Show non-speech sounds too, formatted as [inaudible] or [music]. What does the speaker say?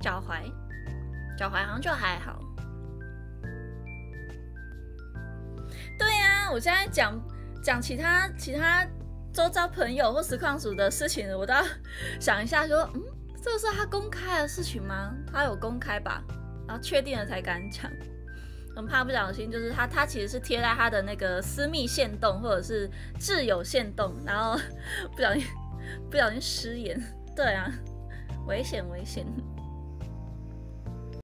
脚踝，脚踝好像就还好。对呀，我现在讲讲其他其他周遭朋友或实况组的事情，我都要想一下，说，嗯，这是他公开的事情吗？他有公开吧？然后确定了才敢讲。很怕不小心，就是他他其实是贴在他的那个私密线动或者是挚友线动，然后 [laughs] 不小心不小心失言。对啊，危险危险。